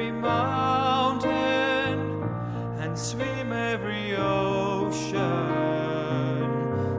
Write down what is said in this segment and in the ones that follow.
Every mountain and swim every ocean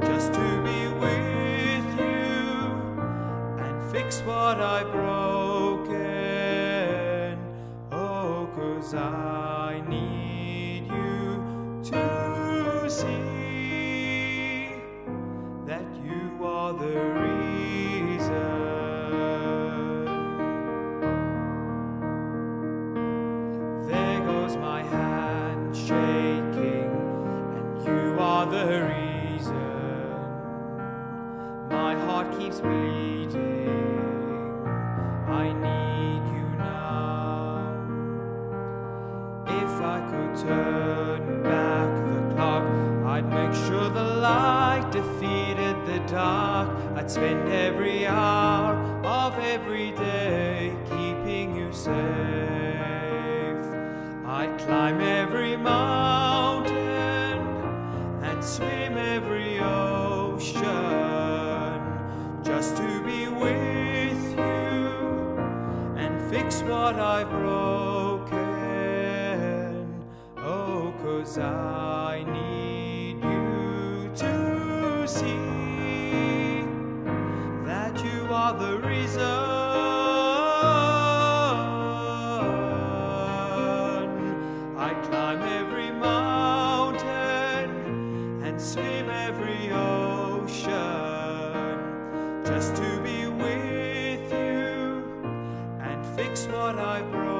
just to be with you and fix what I've broken. Oh, cause I need you to see that you are the reason. The reason. My heart keeps bleeding. I need you now. If I could turn back the clock, I'd make sure the light defeated the dark. I'd spend every hour of every day keeping you safe. I'd climb every mountain swim every ocean just to be with you and fix what I've broken. Oh, cause I need you to see that you are the reason. I climb just to be with you and fix what I've broken.